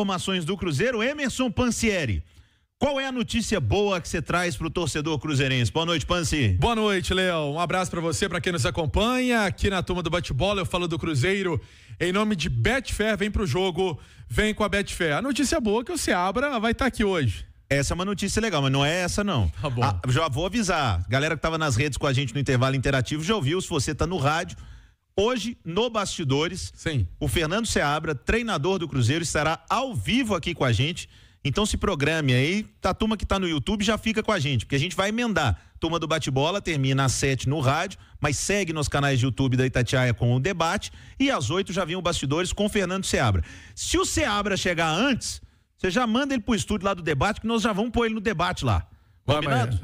informações do Cruzeiro, Emerson Pansieri. Qual é a notícia boa que você traz para o torcedor cruzeirense? Boa noite, Pansi. Boa noite, Léo. Um abraço para você, para quem nos acompanha. Aqui na turma do bate-bola, eu falo do Cruzeiro em nome de Betfair. Vem pro jogo, vem com a Betfair. A notícia boa é que o Seabra vai estar tá aqui hoje. Essa é uma notícia legal, mas não é essa não. Tá bom. Ah, já vou avisar. Galera que estava nas redes com a gente no intervalo interativo já ouviu, se você está no rádio. Hoje, no Bastidores, Sim. o Fernando Seabra, treinador do Cruzeiro, estará ao vivo aqui com a gente então se programe aí, a turma que está no YouTube já fica com a gente, porque a gente vai emendar. Turma do bate-bola termina às sete no rádio, mas segue nos canais de YouTube da Itatiaia com o debate e às oito já vinham bastidores com o Fernando Seabra. Se o Seabra chegar antes, você já manda ele pro estúdio lá do debate que nós já vamos pôr ele no debate lá. Combinado?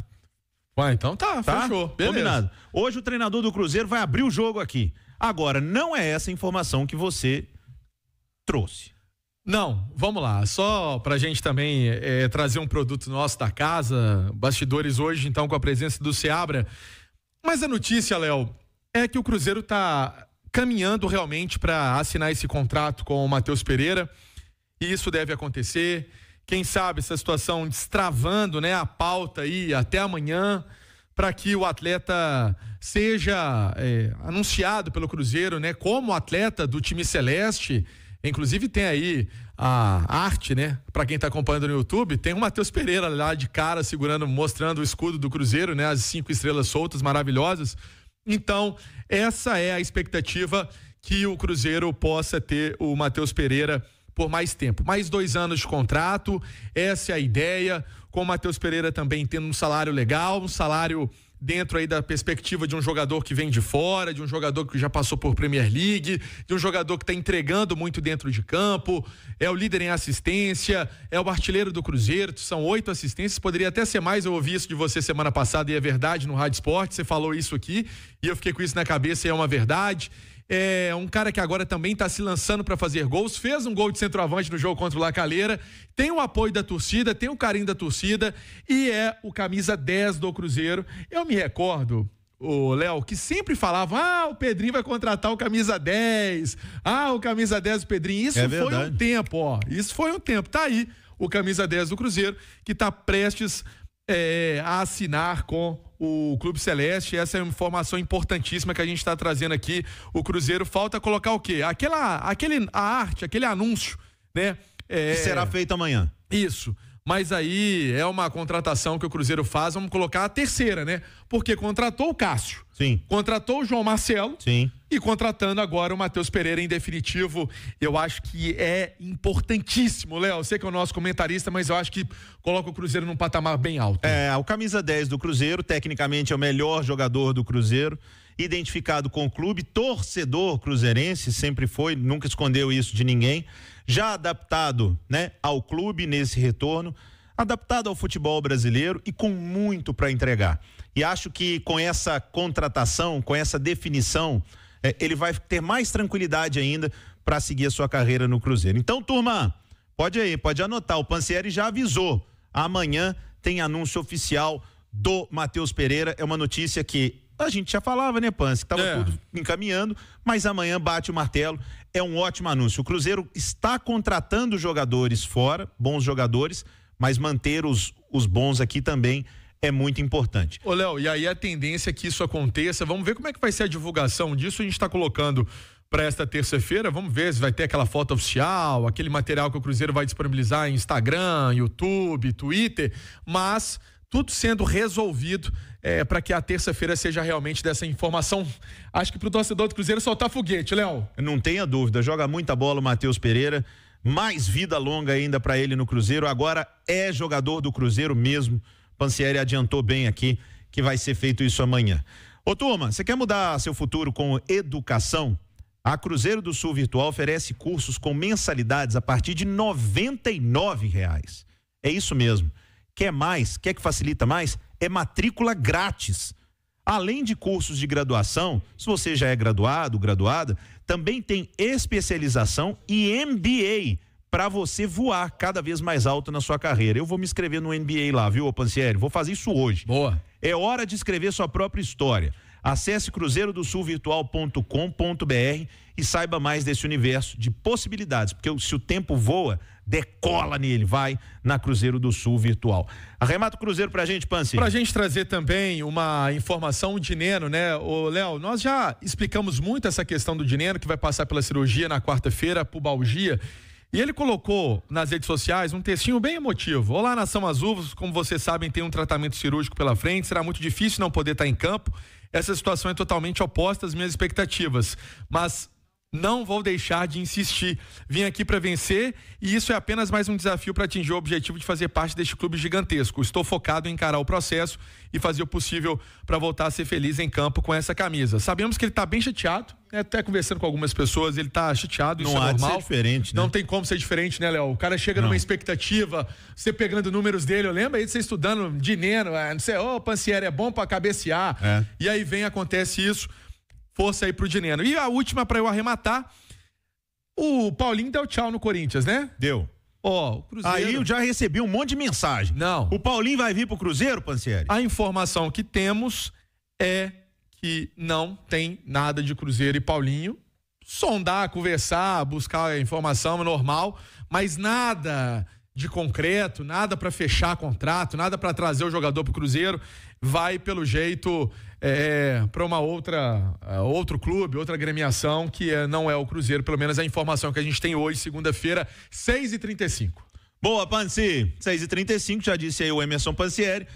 Vai, Ué, então tá, tá, fechou. Beleza. Combinado. Hoje o treinador do Cruzeiro vai abrir o jogo aqui. Agora, não é essa informação que você trouxe. Não, vamos lá. Só para a gente também é, trazer um produto nosso da casa, bastidores hoje, então, com a presença do Seabra. Mas a notícia, Léo, é que o Cruzeiro está caminhando realmente para assinar esse contrato com o Matheus Pereira. E isso deve acontecer. Quem sabe essa situação destravando né, a pauta aí até amanhã para que o atleta seja é, anunciado pelo Cruzeiro né, como atleta do time celeste Inclusive tem aí a arte, né? Para quem está acompanhando no YouTube, tem o Matheus Pereira lá de cara segurando, mostrando o escudo do Cruzeiro, né? As cinco estrelas soltas, maravilhosas. Então, essa é a expectativa que o Cruzeiro possa ter o Matheus Pereira por mais tempo. Mais dois anos de contrato, essa é a ideia. Com o Matheus Pereira também tendo um salário legal, um salário dentro aí da perspectiva de um jogador que vem de fora, de um jogador que já passou por Premier League, de um jogador que está entregando muito dentro de campo, é o líder em assistência, é o artilheiro do Cruzeiro, são oito assistências, poderia até ser mais, eu ouvi isso de você semana passada e é verdade no Rádio Esporte, você falou isso aqui e eu fiquei com isso na cabeça e é uma verdade é um cara que agora também está se lançando para fazer gols, fez um gol de centroavante no jogo contra o Lacaleira, tem o apoio da torcida, tem o carinho da torcida e é o camisa 10 do Cruzeiro. Eu me recordo, o Léo, que sempre falava: ah, o Pedrinho vai contratar o camisa 10, ah, o camisa 10 do Pedrinho. Isso é foi um tempo, ó. Isso foi um tempo. Tá aí o camisa 10 do Cruzeiro, que está prestes é, a assinar com o Clube Celeste. Essa é uma informação importantíssima que a gente está trazendo aqui. O Cruzeiro falta colocar o quê? Aquela, aquele, a arte, aquele anúncio, né? É... Que será feito amanhã. Isso. Mas aí é uma contratação que o Cruzeiro faz, vamos colocar a terceira, né? Porque contratou o Cássio. Sim. Contratou o João Marcelo. Sim. E contratando agora o Matheus Pereira em definitivo. Eu acho que é importantíssimo, Léo. Você que é o nosso comentarista, mas eu acho que coloca o Cruzeiro num patamar bem alto. É, o camisa 10 do Cruzeiro, tecnicamente é o melhor jogador do Cruzeiro identificado com o clube, torcedor cruzeirense, sempre foi, nunca escondeu isso de ninguém, já adaptado, né, ao clube nesse retorno, adaptado ao futebol brasileiro e com muito para entregar. E acho que com essa contratação, com essa definição, é, ele vai ter mais tranquilidade ainda para seguir a sua carreira no Cruzeiro. Então, turma, pode aí, pode anotar, o Pansieri já avisou. Amanhã tem anúncio oficial do Matheus Pereira, é uma notícia que a gente já falava, né, Pans, que tava é. tudo encaminhando, mas amanhã bate o martelo. É um ótimo anúncio. O Cruzeiro está contratando jogadores fora, bons jogadores, mas manter os, os bons aqui também é muito importante. Ô, Léo, e aí a tendência é que isso aconteça. Vamos ver como é que vai ser a divulgação disso. A gente está colocando para esta terça-feira. Vamos ver se vai ter aquela foto oficial, aquele material que o Cruzeiro vai disponibilizar em Instagram, YouTube, Twitter, mas tudo sendo resolvido é, para que a terça-feira seja realmente dessa informação. Acho que para o torcedor do Cruzeiro soltar foguete, Léo. Não tenha dúvida, joga muita bola o Matheus Pereira, mais vida longa ainda para ele no Cruzeiro. Agora é jogador do Cruzeiro mesmo. Pansieri adiantou bem aqui que vai ser feito isso amanhã. Ô turma, você quer mudar seu futuro com educação? A Cruzeiro do Sul Virtual oferece cursos com mensalidades a partir de R$ reais. É isso mesmo. Quer mais? Quer que facilita mais? é matrícula grátis. Além de cursos de graduação, se você já é graduado, graduada, também tem especialização e MBA para você voar cada vez mais alto na sua carreira. Eu vou me inscrever no MBA lá, viu, Pancieri? Vou fazer isso hoje. Boa. É hora de escrever sua própria história. Acesse cruzeirodosulvirtual.com.br e saiba mais desse universo de possibilidades, porque se o tempo voa, decola nele, vai na Cruzeiro do Sul virtual. Arremata o Cruzeiro pra gente, Panci. Pra gente trazer também uma informação, o Dineno, né? O Léo, nós já explicamos muito essa questão do Dineno, que vai passar pela cirurgia na quarta-feira, pubalgia. E ele colocou nas redes sociais um textinho bem emotivo. Olá, Nação Azul, como vocês sabem, tem um tratamento cirúrgico pela frente, será muito difícil não poder estar em campo. Essa situação é totalmente oposta às minhas expectativas, mas não vou deixar de insistir. Vim aqui para vencer e isso é apenas mais um desafio para atingir o objetivo de fazer parte deste clube gigantesco. Estou focado em encarar o processo e fazer o possível para voltar a ser feliz em campo com essa camisa. Sabemos que ele está bem chateado, né? até conversando com algumas pessoas, ele está chateado, não isso é normal. diferente, né? Não tem como ser diferente, né, Léo? O cara chega não. numa expectativa, você pegando números dele, eu lembro aí de você estudando de Neno, ah, não sei, ô, oh, Pancieri, é bom para cabecear. É. E aí vem, acontece isso força aí pro Dineno. E a última para eu arrematar, o Paulinho deu tchau no Corinthians, né? Deu. Ó, oh, Cruzeiro... Aí eu já recebi um monte de mensagem. Não. O Paulinho vai vir pro Cruzeiro, Pancieri? A informação que temos é que não tem nada de Cruzeiro e Paulinho. Sondar, conversar, buscar informação é normal, mas nada de concreto, nada para fechar contrato, nada para trazer o jogador pro Cruzeiro. Vai pelo jeito é, para uma outra uh, outro clube, outra agremiação que é, não é o Cruzeiro, pelo menos a informação que a gente tem hoje, segunda-feira, 6h35. Boa, Panci, 6h35, já disse aí o Emerson Pancieri.